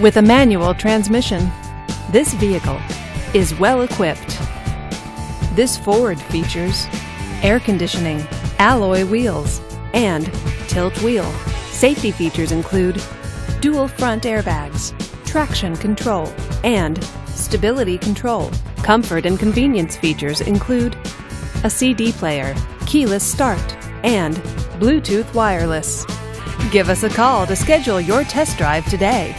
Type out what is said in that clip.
with a manual transmission. This vehicle is well equipped. This Ford features air conditioning, alloy wheels, and tilt wheel. Safety features include dual front airbags, traction control, and stability control. Comfort and convenience features include a CD player, keyless start, and Bluetooth wireless. Give us a call to schedule your test drive today.